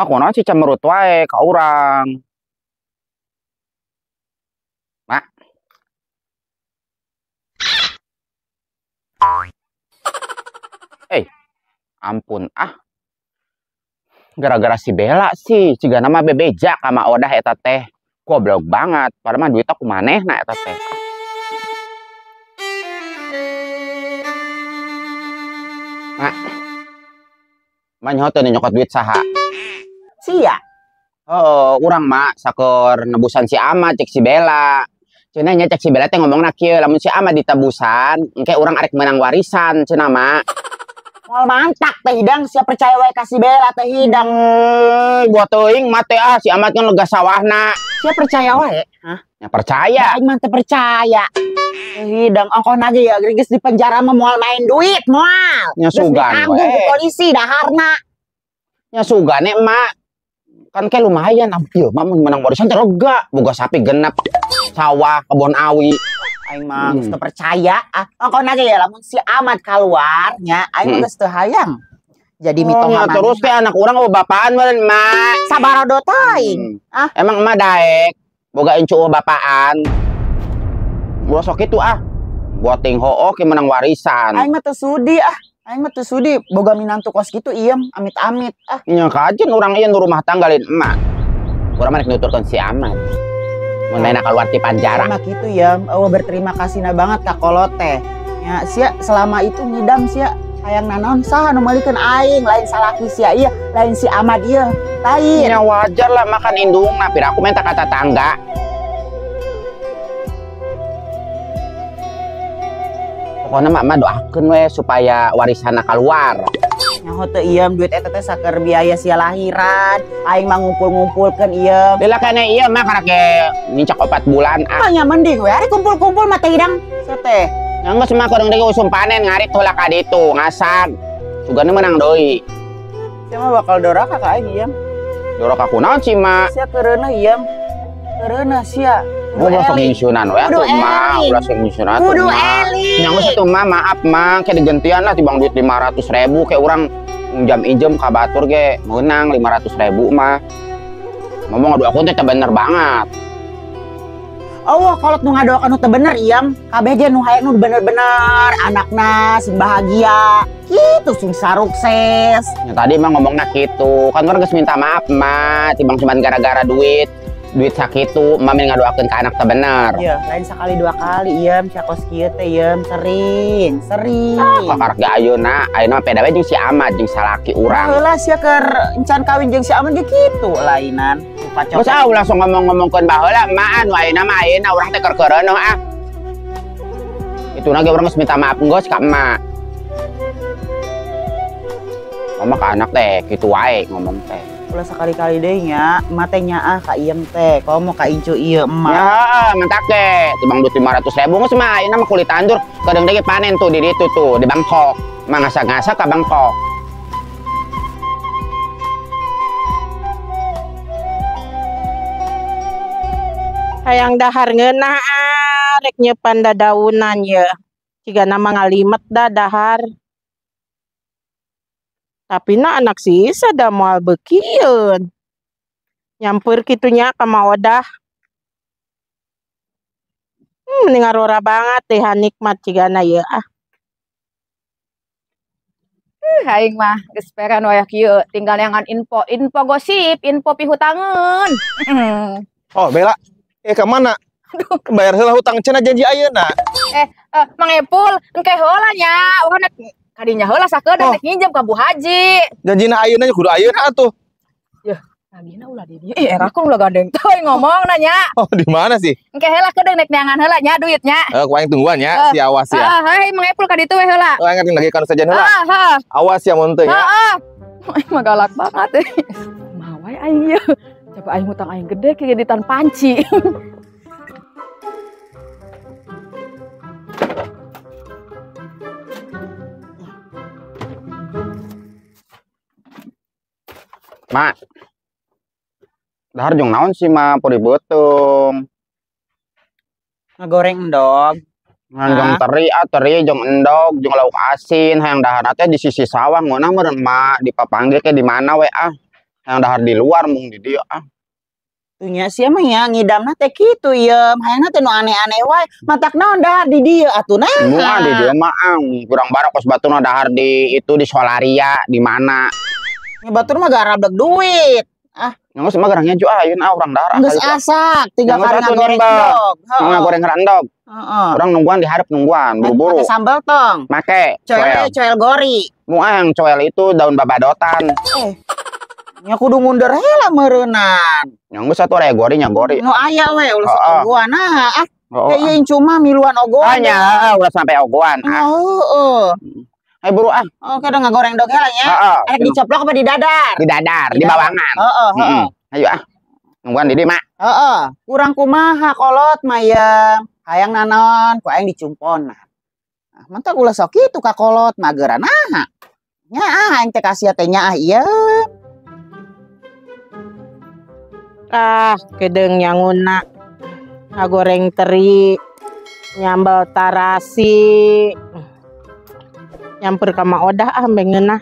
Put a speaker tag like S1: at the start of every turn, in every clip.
S1: Mak kunaon sih cemerut wae ka urang. Mak. Eh, ampun ah. Gara-gara si Bella sih, ciga nama bebejak sama Odah eta teh. Goblok banget. Padahal mah duit aku manehna eta teh. Mak. Nyaho teu nyokot duit saha?
S2: Sia.
S1: Oh, urang mak saker nebusan si Amat cek si Bella. Cenah nya cek si Bella teh ngomongna kieu lamun si Amat ditebusan, engke urang arek menang warisan cenah mak.
S2: Mal mantak teh hidang sia percaya wae kasih bela teh hidang.
S1: Gua teuing mah teh ah si Amat kan lega sawahna.
S2: Sia percaya wae. Hah?
S1: Ya percaya.
S2: Aing mah teu percaya. Teh hidang ongkon aja ya geus di penjara mah moal main duit moal.
S1: Nya sugan we.
S2: polisi daharna.
S1: Nya sugane emak. Kan kayak lumayan ah ieu mah mun menang warisan teh lega, boga sapi genep. Sawah, kebun awi.
S2: Aing mah
S1: Hmm.
S2: percaya. Ah, ongkon aja ya lamun si Amat keluar nya aing mah
S1: Hmm.
S2: geus teu hayang. Jadi
S1: Oh,
S2: mitong
S1: nya terus teh anak urang oh bapaan meureun
S2: sabarodo teuing.
S1: Hmm.
S2: Ah.
S1: Emang emak daek, boga incu bapaan. Gua sok itu ah. Gua ting hoo ke menang warisan.
S2: Aing mah teu sudi ah. Aing mah sudi boga minantu kos gitu iem amit-amit ah.
S1: Nya kajen urang ieu nu rumah tangga lain emak. Urang mah rek nuturkeun si Amat. Mun main keluar ti panjara.
S2: Sama gitu ya, oh, berterima kasih na banget kak kolot teh. Ya, sia selama itu ngidam sia hayang nanon sah nu meulikeun aing lain salaki sia iya lain si Ahmad ieu lain
S1: Nya wajar lah makan indung pira aku minta kata tangga. Pokoknya mak mah doakeun we supaya warisanna keluar.
S2: nyaho teu iem duit eta teh saker biaya sia lahiran aing mah ngumpul-ngumpulkeun iem
S1: Lila kene iya mah karena ke ngincak opat bulan ah.
S2: Makanya mending we ari kumpul-kumpul mah teh hidang teh
S1: geus mah kurang deui usum panen ngarit heula ka ditu ngasag. Sugana menang deui.
S2: sia mah bakal doraka ka aing iem
S1: Dorok aku naon sih mak.
S2: sia kereuna iem kereuna sia Kudu
S1: sok
S2: eling.
S1: insunan we atuh mah,
S2: eling.
S1: ulah sok insunan atuh
S2: kudu
S1: mah.
S2: eling
S1: Yang geus atuh mah maaf mah kayak digentian lah tibang duit 500 ribu kayak orang jam ijem ka batur ge meunang 500 ribu mah. Ngomong aduh aku teh bener banget.
S2: Allah kalau nu ngadoakan nu bener iam kabeh ge nu hayang nu bener-bener anakna sing bahagia gitu sing sukses
S1: Ya tadi mah ngomongna gitu. Kan orang minta maaf mah, tibang cuman gara-gara duit. Duit sakitu, mah min ngadoakeun ka anak teh bener.
S2: iya lain sekali dua kali iam cakos kieu teh iam sering sering
S1: Kakarak ge ayeuna, ayeuna mah peda we jeung si Ahmad jeung salaki urang.
S2: Heula sia keur encan kawin jeung si Aman ge kitu lainan cocok
S1: ah langsung ngomong-ngomongkeun baheula mah anu ayeuna mah ayeuna urang teh keur ah. Itu ge urang geus minta maaf geus ka emak. Mama ka anak teh kitu wae ngomong teh.
S2: Ulah sekali-kali deui nya emak teh nyaah ka iam teh kalau mau ka incu ieu emak
S1: Ya, mentak teh. Tibang duit 500 ribu geus mah ayeuna mah kulit tandur kadang deui panen tuh di ditu tuh di Bangkok. Mah ngasa-ngasa ka Bangkok.
S3: hayang dahar ngeunah ah, rek nyepan dadaunan ye jika nama ngalimet dah dahar tapi na anak sisa dah moal bekieun nyampur kitunya ka maodah hmm, mending arora banget teh nikmat cigana ye ah
S4: aing mah geus peran waya kieu tinggal nyangan info info gosip info pihutangeun
S5: Oh, Bella. Eh, ke mana? Bayar heula hutang cenah janji ayeuna.
S4: eh Mang Epul engke heula nya urang nek kadinya heula sakeun
S5: Oh.
S4: nek nginjem ka Bu Haji
S5: Janjina ayeuna nya kudu ayeuna atuh.
S4: Lagina ulah di dieu eh era ulah gandeng teuing ngomong nanya
S5: Oh, di mana sih?
S4: engke heula kedeung nek neangan heula nya duitnya
S5: Eh, ku aing tungguan ya,
S4: Eh,
S5: si awas ya.
S4: ah hai Mang Epul ka ditu we heula
S5: Oh, ngerti lagi kan saja heula.
S4: ah ha
S5: Awas ya mun teu ya.
S4: Heeh. Aing mah galak banget. Mau wae aing ye. Coba aing hutang aing gede kayak editan panci.
S1: Mak. Dahar jeung naon sih mah puri beutung.
S2: ngegoreng endog
S1: Ngan
S2: Ah.
S1: teri ah teri jeung endog jeung lauk asin hayang dahar teh di sisi sawah ngeunah meureun mak dipapanggil ke di mana we ah. yang dahar di luar mung di dia ah
S2: Tuhnya sia mah ya ngidamna teh kitu ya. Hayangna teh nu aneh-aneh wae. Matak naon dah di dieu atuh nah.
S1: Mua di dia mah ang kurang barang kos batuna dahar di itu di Solaria di mana
S2: batur mah garabdeg duit.
S1: yang geus mah gerangnya juga ayeuna ah urang dahar
S2: Geus
S1: asal
S2: asak tiga kali
S1: satu
S2: ngagoreng
S1: nyembah.
S2: endog. Heeh.
S1: Nggak goreng rendog
S2: Heeh.
S1: orang nungguan di harap nungguan buru-buru
S2: Pakai sambal tong.
S1: make
S2: Coel
S1: coel
S2: gori.
S1: mua yang coel itu daun babadotan
S2: Nya kudu mundur heula meureunnan.
S1: yang geus satu aya gori nya gori
S2: Nu aya we ulah
S1: Heeh.
S2: ogoan nah. Ah,
S1: oh,
S2: kayak ieu cuma miluan ogoan.
S1: hanya udah sampai ogoan ah
S2: Oh, heeh.
S1: Ayo buru ah
S2: Oh, kada ngagoreng dog heula nya.
S1: Heeh.
S2: Erek dicoplok apa di dadar?
S1: di dadar
S2: Di
S1: bawangan
S2: Heeh, heeh.
S1: Mm-mm. ayo ah nungguan di dia mak
S2: Heeh. Kurang kumaha kolot mayem. Hayang nanon ku aing dicumpon. Nah, mentak ulah sok kitu ka kolot mageran nah. Nya ah aing teh kasih teh nya ah ieu.
S3: Ah, kedeng nyanguna. Ngagoreng teri. Nyambal tarasi. Nyamper kama odah ah bengeunah.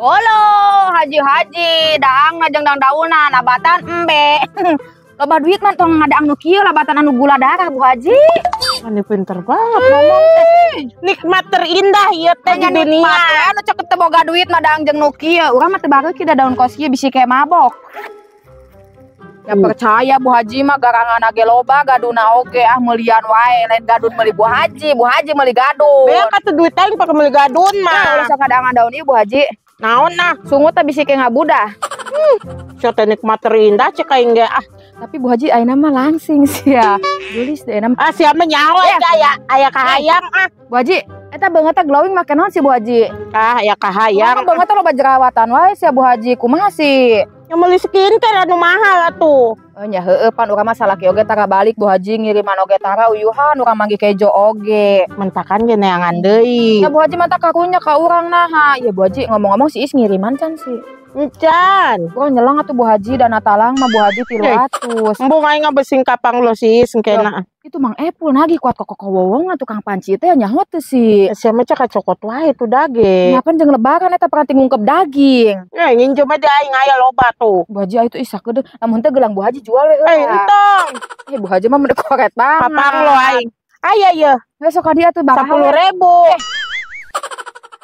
S4: Olo, haji-haji, daang ngajeng dang daunan, abatan embe. Loba duit mah tong ngadaang nu kieu labatan anu gula darah Bu Haji.
S3: Ini pinter banget ngomong teh. Nikmat terindah ya teh di dunia.
S4: anu cek teu boga duit mah daang jeung nu kieu. Urang mah teu da daun kos kieu bisi kayak mabok. Ya
S3: Hmm.
S4: percaya Bu Haji mah garangan age loba gaduna oge ah meulian wae lain gadun meuli Bu Haji, Bu Haji meuli gadun.
S3: Bea kata duit aing pakai meuli gadun
S4: Nah,
S3: mah.
S4: sok ngadaangan daun ieu Bu Haji.
S3: Naon nah,
S4: Sungut teh bisi kayak ngabudah.
S3: sia teh nikmat terindah cek aing ge ah.
S4: Tapi Bu Haji ayeuna mah langsing sih ya. Gelis deh enak.
S3: Ah sia mah nyawa
S4: Eh.
S3: aya aya kahayang ah.
S4: Bu Haji, eta teh glowing make naon sih Bu Haji?
S3: Ah aya kahayang.
S4: Yang beungeut teh loba jerawatan wae sih Bu Haji. Kumaha sih?
S3: Yang meuli skincare anu mahal atuh.
S4: Oh nya heueuh pan urang mah salaki oge tara balik Bu Haji ngiriman oge tara uyuhan urang manggi kejo oge.
S3: Mentakan ge neangan deui.
S4: Ya Bu Haji mata karunya ka urang nah. Ya Bu Haji ngomong-ngomong si Is ngiriman can sih.
S3: Encan.
S4: Urang nyelang atuh Bu Haji dan talang mah Bu Haji 300.
S3: Embung aing ngabesing kapang lo sih sengkena.
S4: Itu Mang Epul nagi kuat kok wowong tukang panci teh nyaho teh sih.
S3: Sia mah cak cokot wae tuh dage.
S4: Kenapa jeung lebaran eta peranti ngungkep daging.
S3: Ya nginjem aja aing aya loba tuh.
S4: Bu Haji itu isak gede. Namun teh gelang Bu Haji jual we.
S3: Eh entong.
S4: Eh Bu Haji mah mendek koret banget.
S3: Kapang lo aing. Aya ya,
S4: Besok dia tuh bakal
S3: sepuluh ribu.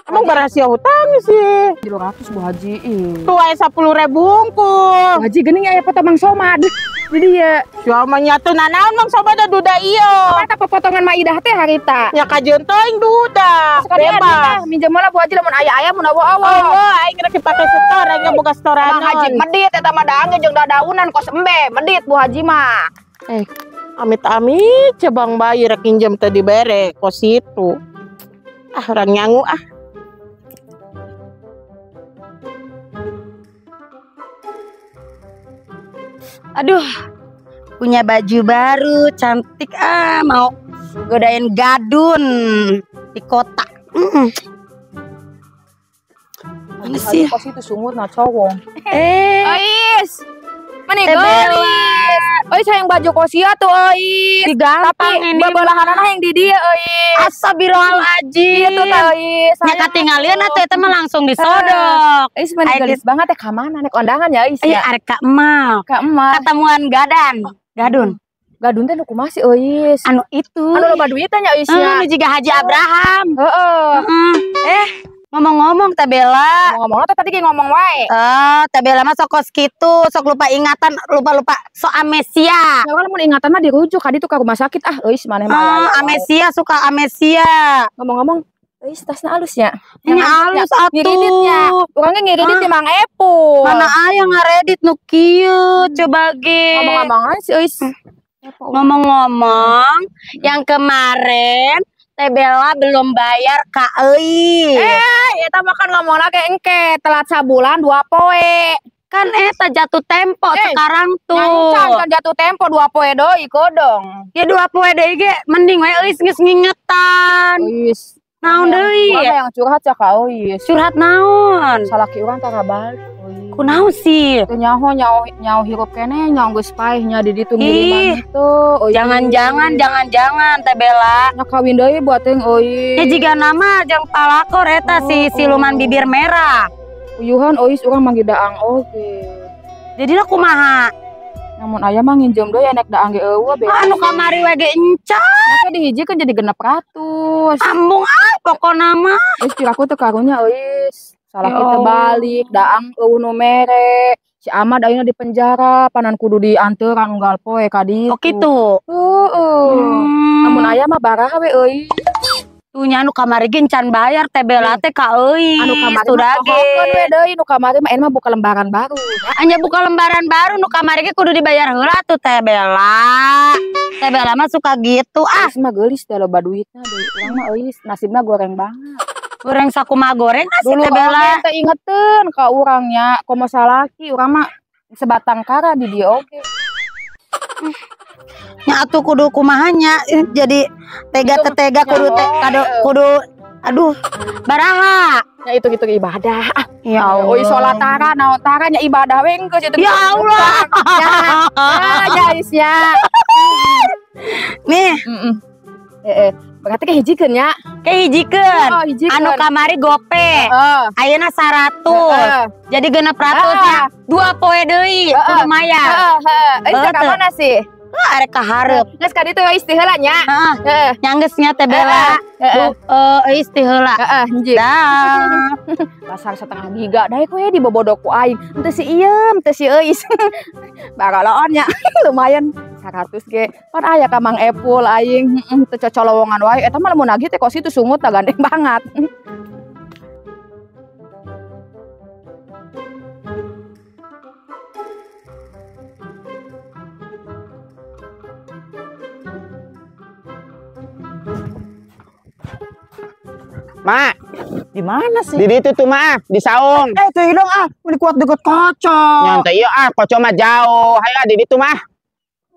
S3: Emang berasia hutang sih.
S4: 200 Bu Haji. Ih.
S3: Tuh aya sepuluh ribu
S4: Bu
S3: bungkus.
S4: Haji geuning aya foto Mang Somad. Jadi ya,
S3: Siapa nyatu nanaon mang soba da duda iyo.
S4: eta pepotongan Maidah teh harita.
S3: Nya kajeun teuing duda. Bebas.
S4: minjem lah Bu Haji lamun aya-aya mun awo-awo.
S3: Oh, aing rek dipake setor, aing boga setoran.
S4: Mang Haji medit eta mah daangge jeung dadaunan kos embe, medit Bu Haji mah.
S3: Amit-amit cebang bayi rek injem teh dibere kos itu. Ah, orang nyangu ah.
S6: Aduh, punya baju baru, cantik ah, mau godain gadun di kota. Mm. Mana sih?
S4: Kos itu sungut na cowok.
S6: Eh,
S4: Ois.
S6: Bella.
S4: gelis. Ois hayang baju kosia tuh Ois.
S6: digampang
S4: Tapi
S6: ini.
S4: babalahanana yang di dia Ois.
S6: Astagfirullahaladzim.
S4: Iya tuh Ois.
S6: Nya katinggalian atuh eta mah langsung disodok.
S4: Ois mani
S6: Aing
S4: gelis banget teh ka mana nek kondangan ya Ois
S6: Iya,
S4: ya.
S6: arek ka emal.
S4: Ka emak.
S6: Ketemuan gadan. Gadun.
S4: Gadun teh nu kumaha sih Ois?
S6: Anu itu.
S4: Anu loba duit teh nya Ois
S6: Eh,
S4: ya.
S6: anu juga Haji Abraham. Heeh. Eh, ngomong-ngomong Teh Bella.
S4: Ngomong teh tadi ge ngomong wae.
S6: Eh, Teh Bella mah sok kos kitu, sok lupa ingatan, lupa-lupa so amnesia.
S4: Ya kalau mun ingatan mah dirujuk kadi tuh ka rumah sakit ah Ois maneh mah.
S6: Ah,
S4: aya-aya wae.
S6: amnesia suka amnesia.
S4: Ngomong-ngomong Ois tasna halus ya.
S6: Ini halus
S4: Ngiriditnya.
S6: atuh.
S4: Urangnya ngiridit
S6: Ah.
S4: di Mang Epul.
S6: Mana aya ngaredit nu kieu coba ge.
S4: Ngomong-ngomongan sih Ois.
S6: Ngomong-ngomong, yang kemarin Teh Bella belum bayar ka euy.
S4: Eh, eta mah kan ngomongna ke engke telat sabulan dua poe.
S6: Kan eta jatuh tempo
S4: Eh,
S6: sekarang tuh.
S4: kan jatuh tempo dua poe doi kodong.
S6: Ya dua poe deui ge mending we euy geus ngingetan.
S4: Ois.
S6: Naon deui?
S4: Mana yang curhat ya ka Ois.
S6: Curhat naon?
S4: Salaki urang tara balik.
S6: Kunaon sih?
S4: Nyaho nyaho nyaho hirup kene nyaho geus paeh nya di ditu
S6: Ih,
S4: ngiriman itu. Ois.
S6: Jangan-jangan, jangan-jangan Teh Bella.
S4: Nya kawin deui buat teuing Ois.
S6: Ya jika nama jeung palakor eta si siluman bibir merah.
S4: Uyuhan ois urang manggil daang oge.
S6: Jadi lah kumaha.
S4: Namun aya mah nginjem deui enek daang ge eueuh be.
S6: Anu kamari we ge encan.
S4: Maka dihijikeun jadi genep ratus.
S6: Ambung ah pokona mah.
S4: Geus piraku teu karunya euis. Salah
S6: Ya
S4: kita balik, daang eueuh nu mere. Si Ahmad ayeuna di penjara, panan kudu dianteuran unggal poe ka ditu.
S6: Oh gitu.
S4: Heeh. Namun
S6: Hmm.
S4: aya mah baraha we euy.
S6: Tuhnya anu kamari ge encan bayar teh bela teh ka euy.
S4: Anu kamari
S6: Sudah
S4: we deui, nu kamari mah mah buka lembaran baru.
S6: Anya buka lembaran baru nu kamari ge kudu dibayar heula tuh teh bela. Teh bela mah suka gitu ah.
S4: Mah geulis teh loba duitna deui. Urang mah euis nasibna goreng banget.
S6: Goreng sakumaha goreng nasi
S4: Dulu
S6: bela.
S4: oge teh ingeteun ka urangnya, komo salaki urang mah sebatang kara di dieu oge.
S6: Nya atuh kudu kumahanya jadi tega tetega kudu
S4: nyawa,
S6: kado
S4: eh.
S6: kudu aduh baraha.
S4: Ya itu gitu ibadah. Ah,
S6: Ya Allah.
S4: Oi sholat tara, naon tara nya ibadah we engkeus itu.
S6: Ya Allah.
S4: Ya, ah, guys ya.
S6: Nih,
S4: Heeh. Eh, eh. Berarti ke hijikeun nya.
S6: kehijikeun.
S4: Oh, hijikeun.
S6: Anu kamari gope.
S4: Heeh.
S6: Ayeuna 100.
S4: Heeh.
S6: Jadi genep ratus
S4: Ah.
S6: ya. Dua poe deui
S4: heeh. Eh,
S6: Betul.
S4: ka mana sih?
S6: Wah, arek kaharep.
S4: Geus ka ditu we istiheula nya.
S6: Heeh. Nyanggesnya teh bela.
S4: Heeh.
S6: Eh euis teh heula.
S4: Heeh, hiji.
S6: Dah.
S4: Pasar setengah giga daek we di bobodok ku aing. Teu si iem, teu si euis. Baroloon nya lumayan 100 ge. Pan aya ka Mang Epul aing, heeh teu cocok lowongan wae. Eta mah lamun lagi teh kos itu sungut tah gandeng banget.
S1: Mak,
S2: Di mana sih?
S1: di itu tuh mah, di saung.
S2: Eh, tuh dong ah, meni kuat deket kocok.
S1: Nyantai iya ah, kok cuma jauh. Hayo di itu mah.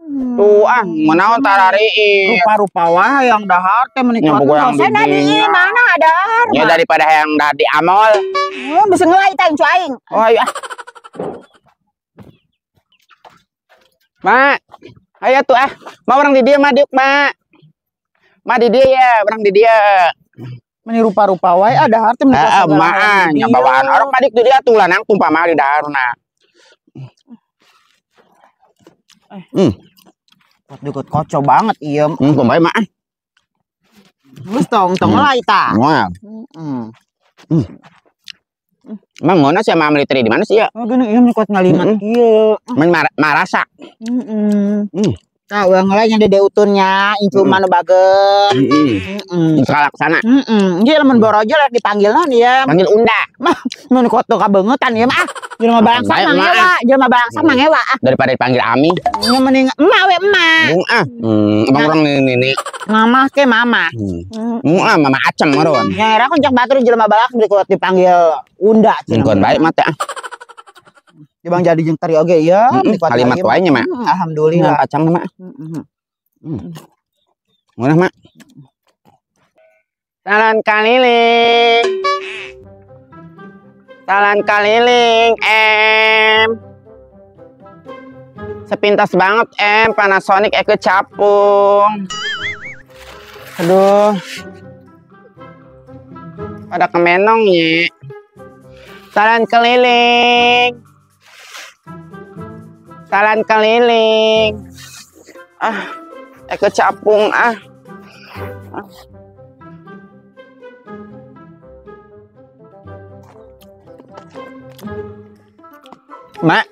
S1: Tuh ah, menaon tarariin.
S2: Rupa-rupa wah yang dahar teh meni kuat.
S1: yang
S2: Saya nadi
S1: bibinya.
S2: mana ada?
S1: Ya daripada yang dah di amol.
S2: Oh, bisa ngelai tayang cu aing.
S1: Oh iya. Mak, ayo tuh ah. Mau orang di dia mah diuk mak. Mak di dia ya, orang di dia.
S2: Meni rupa-rupa wae ada
S1: mak,
S2: hal di
S1: yang bawaan orang padik tuh dia tuh lanang tumpah mah di daharna. Hmm,
S2: deket kocok banget iya.
S1: hmm, kumbai mak.
S2: Geus tong tong
S1: Hmm.
S2: ngelai ta.
S1: Wah,
S2: Hmm.
S1: emang mana sih sama militer di mana sih ya?
S2: Oh, gini iya kuat ngalimat ieu.
S1: Main mar marasa.
S2: Heeh.
S1: Hmm.
S2: Tahu yang lainnya dede utunnya, incu
S1: Hmm.
S2: mana bagen.
S1: Heeh.
S2: Heeh.
S1: Sekalak sana.
S2: Heeh. Dia lamun borojo lah dipanggil naon ya.
S1: Panggil unda
S2: Mun koto kabeungetan ya mah.
S1: Baik,
S2: mah
S1: Mak.
S2: ngewa, jelema bangsa mah ngewa ah.
S1: daripada dipanggil Ami.
S2: Nya mending emak we emak.
S1: Bung ah. Hmm, abang orang ini ini.
S2: Mama ke mama.
S1: Hmm. Ah, mama acem maron.
S2: Nya era kuncak batur jelema balak dipanggil unda.
S1: Lingkon baik mata ah.
S2: Di bang jadi jeung tari oge ya.
S1: Mm-mm, kalimat wae nya, Mak.
S2: Hmm, Alhamdulillah.
S1: Dengan kacang mah.
S2: Heeh.
S1: Mana mak? Talan keliling. Talan keliling, em. Sepintas banget, em. Panasonic Eke capung. Aduh. Pada kemenong ya. Talan keliling. Talan keliling. Ah, Eke capung ah. Mak,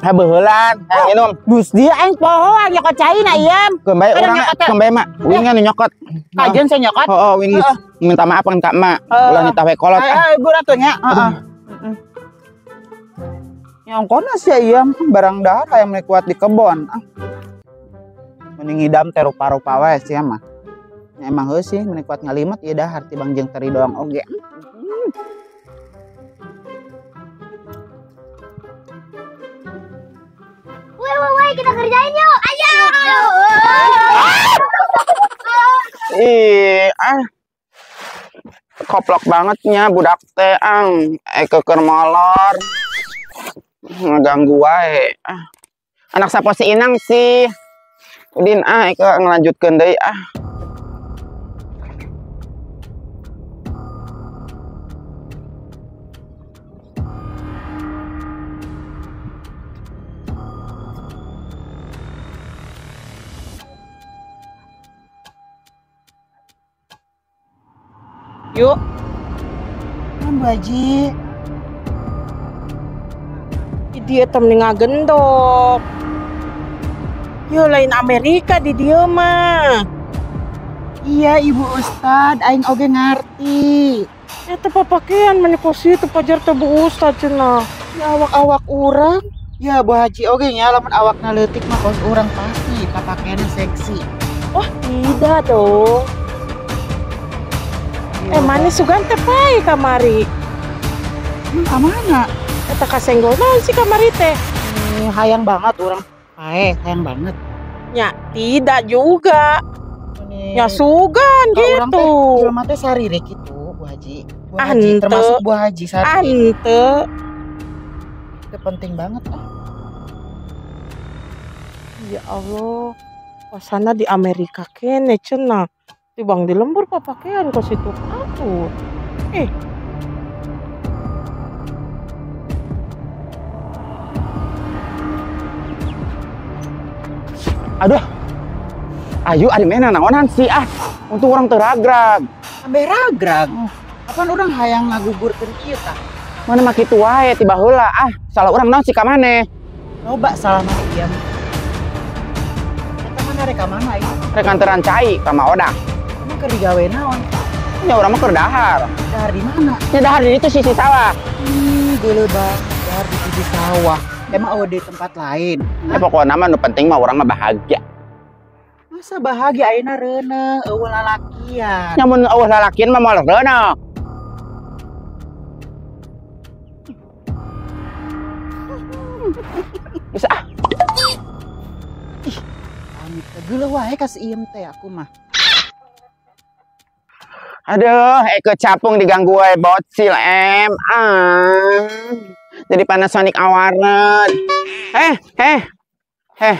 S1: habeulan, hayang minum.
S2: Dus dia aing poho nya kacaina ieu.
S1: Kembali
S2: Ada
S1: orang
S2: nyokot ya?
S1: kembali mak. Wing kan nyokot.
S2: Kajen saya nyokot.
S1: Oh, oh wing minta maaf kan kak mak.
S2: Heeh.
S1: Ulah nita we kolot.
S2: Eh,
S1: ah.
S2: eh, ibu ratunya. Heeh. Yang konas ya iya barang dahar yang kuat di kebon. Ah. Mending ngidam teh rupa-rupa wae sih mah. Ya, emang heus sih meni kuat ngalimat ieu dahar tibang jeung teri doang oge.
S7: Woi, woi, woi, kita kerjain yuk. Ayo.
S1: Ih, ah. Koplok bangetnya budak teh ang. Eke keur molor ngeganggu wae. Ah. Anak sapo si inang sih? Udin ah ke ngelanjutkan deh ah.
S3: Yuk.
S2: Kan Bu Haji,
S3: di dia temen ngagendok. Yo lain Amerika di dia mah.
S2: Iya Ibu Ustad, aing oge ngerti.
S3: Eta pakaian menikosi itu pajar tebu ustad cenah.
S2: Ya awak-awak urang. Ya Bu Haji oge nya lamun awakna leutik mah kos urang pasti pakaiannya seksi.
S3: Wah, tidak dong. Eh, mana sugan teh pai kamari.
S2: Emang kamana?
S3: Eta kasenggol naon sih kamari teh?
S2: Hmm, hayang banget urang. Pae, hayang banget.
S3: Ya, tidak juga.
S2: Ini
S3: Ya sugan
S2: ka urang teh
S3: gitu.
S2: jelema teh sarire kitu Bu Haji. Bu Haji
S3: henteu.
S2: termasuk Bu Haji sarire.
S3: Ante.
S2: Itu penting banget ah.
S3: Ya Allah. Pasana di Amerika kene cenah. Di bang di lembur pakaian ke situ atur. Eh.
S1: Aduh. Ayo ari mena naonan sih ah. Untuk orang teragrag.
S2: Sampai ragrag. Kapan orang hayang ngagugurkeun kieu tah?
S1: Mana mah kitu wae tiba heula ah. Salah orang naon sih ka maneh.
S2: Coba salah mana diam. Eta mana rek ka mana ieu?
S1: Rek anteran cai ka Oda.
S2: Emang keur digawe naon?
S1: Nya urang mah keur dahar.
S2: Dahar di mana?
S1: Nya dahar di itu sisi sawah.
S2: Ih, geuleuh bang. Dahar di sisi sawah. Emang eueuh di tempat lain.
S1: Ya pokoknya mah nu penting mah orang mah bahagia.
S2: Masa bahagia ayeuna reuneu eueuh lalakian.
S1: Nyamun eueuh lalakian mah moal reuneu. Bisa ah.
S2: Amit teh geuleuh wae ka teh aku mah.
S1: Aduh, Eko capung diganggu wae bocil em. Ah. Jadi Panasonic awaran. Eh, eh. Eh.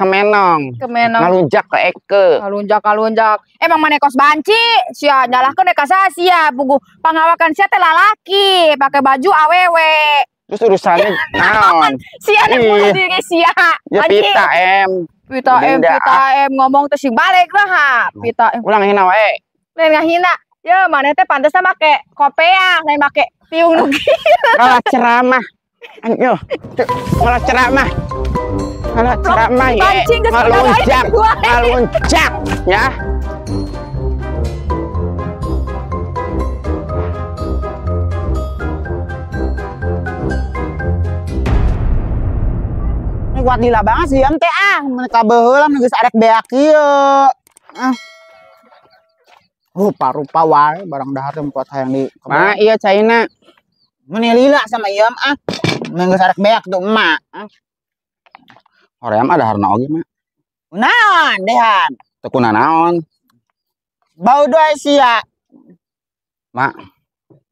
S1: Kemenong.
S4: Kemenang.
S1: Ngalunjak ke Eke.
S4: Kalunjak kalunjak. Emang mana kos banci? Sia nyalahkeun ka sia buku pangawakan sia teh lalaki, pakai baju awewe.
S1: Terus urusannya naon?
S4: Sia teh
S1: Ih.
S4: bunuh diri sia.
S1: Ya pita em.
S4: Pita em,
S1: Dinda,
S4: pita em ngomong sing balik lah ha. Pita em.
S1: Ulang hina wae.
S4: Lain ngahina. Ya mana teh pantasnya make kopeang, lain make piung nugi.
S1: Malah ceramah. Ayo, malah ceramah. Malah ceramah ya.
S4: Pegawai wae.
S1: ngalunjak ya.
S2: Kuat lila banget sih ah. Mereka baheula nu geus arek beak kieu. Ah. Rupa-rupa wae barang dahar teh kuat hayang di
S1: Ma, iya China.
S2: Meni lila sama iem ah. Mun geus arek beak tuh emak. Ah.
S1: Hoream ada harna oge mah.
S2: Naon dehan?
S1: Tekuna naon.
S2: Bau doa sia.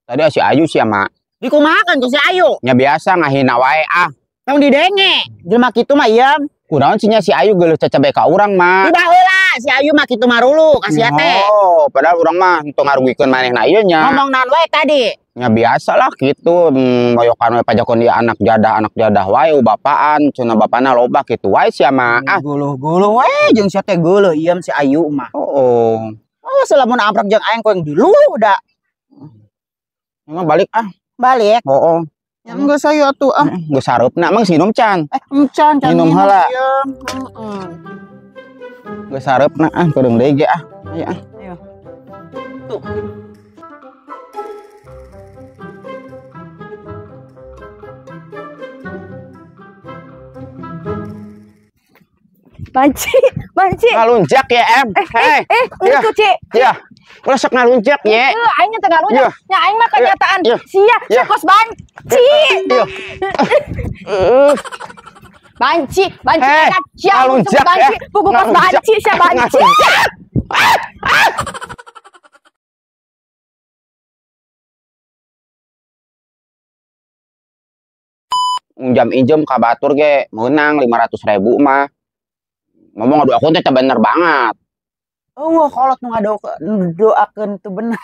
S1: Tadi si Ayu sih mak.
S2: Dikumahakan tuh si Ayu.
S1: Nya biasa ngahina wae ah.
S2: Tong didenge. Jelema kitu mah iem.
S1: Kunaon sih nya si Ayu geuleuh cacabe ka urang mah.
S2: Tiba heula si Ayu mah kitu marulu kasih teh.
S1: Oh, padahal urang mah untuk ngarugikeun manehna ieu nya.
S2: Ngomong naon wae tadi.
S1: Nya biasa lah gitu. Hmm, moyokan we pajakon dia anak jadah anak jadah wae bapaan, cenah bapana loba kitu wae sia mah. Ah,
S2: Guluh-guluh we jeung sia teh guluh iem si Ayu mah.
S1: oh.
S2: Oh, selamun amprak jeung aing koeng dilulu da.
S1: Emang balik ah.
S2: Balik.
S1: Oh, oh.
S2: Yang geus ayu atuh ah.
S1: Geus sarepna emang sinum can.
S2: Eh, encan can
S1: Minum heula.
S2: iem. Heeh.
S1: Geus sarepna ah kudu deui ge ah. Ayo ah.
S4: Banci, banci.
S1: Ngalunjak ya em. Hei,
S4: Eh,
S1: Iya.
S4: itu Ci.
S1: ya. Ulah sok ngalunjak ya.
S4: Eh, aing teh ngalunjak. Ya aing mah kenyataan.
S1: Iya.
S4: Sia, sia kos banci.
S1: Iya. Eh,
S4: Banci, banci
S1: Eh,
S4: kan. Sia
S1: ngalunjak
S4: banci,
S1: ya.
S4: buku kos banci, sia banci.
S1: Ngalunjak. Jam injem ka batur ge meunang 500 ribu mah. Ngomong aduh aku teh teh bener banget.
S2: Oh, wah kolot nu ngadoakeun doakeun tuh bener.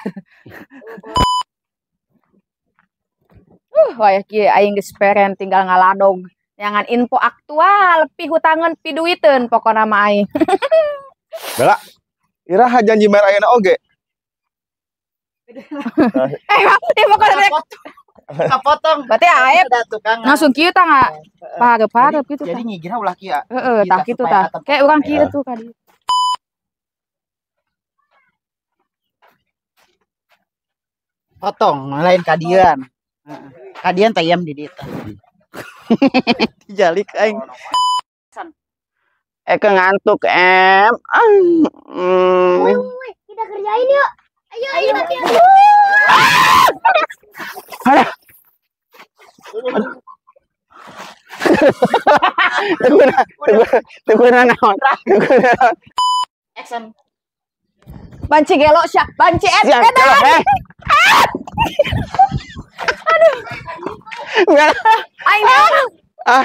S4: Uh, wah kieu aing geus peren tinggal ngaladong. Jangan info aktual, pi hutangan pi duiteun pokona mah aing.
S5: Iraha janji bayar ayeuna oge.
S4: Eh, eh pokoknya dek.
S2: Kapotong.
S4: Berarti
S2: Ada tukang.
S4: langsung kieu tah nggak parep-parep gitu
S2: Jadi nyigira ulah kia.
S4: Heeh, tah gitu
S2: supaya
S4: tah. Kayak orang kieu tuh kan.
S2: Potong lain kadian. Heeh. Kadian tayam di dieu. Dijalik aing.
S1: Eh ke ngantuk em. Ah, hmm.
S7: Woi, kita kerjain yuk. Ayo, ayo, ayo.
S1: Tunggu na, tunggu, tunggu. Tunggu na naon.
S2: Action.
S4: Banci gelo sya, banci et.
S1: Coba, eh. Enggak,
S4: Aing
S1: ah,